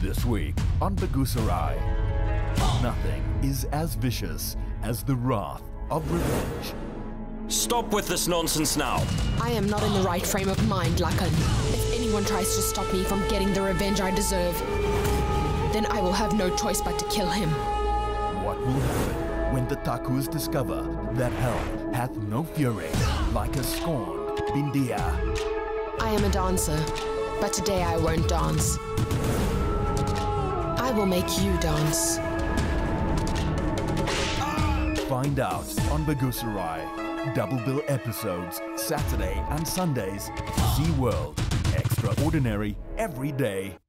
This week on Begusarai, nothing is as vicious as the wrath of revenge. Stop with this nonsense now. I am not in the right frame of mind, Lakhan. If anyone tries to stop me from getting the revenge I deserve, then I will have no choice but to kill him. What will happen when the Thakurs discover that hell hath no fury like a scorned Bindiya? I am a dancer, but today I won't dance. I will make you dance. Find out on Begusarai. Double bill episodes, Saturday and Sundays. Zee World. Extraordinary every day.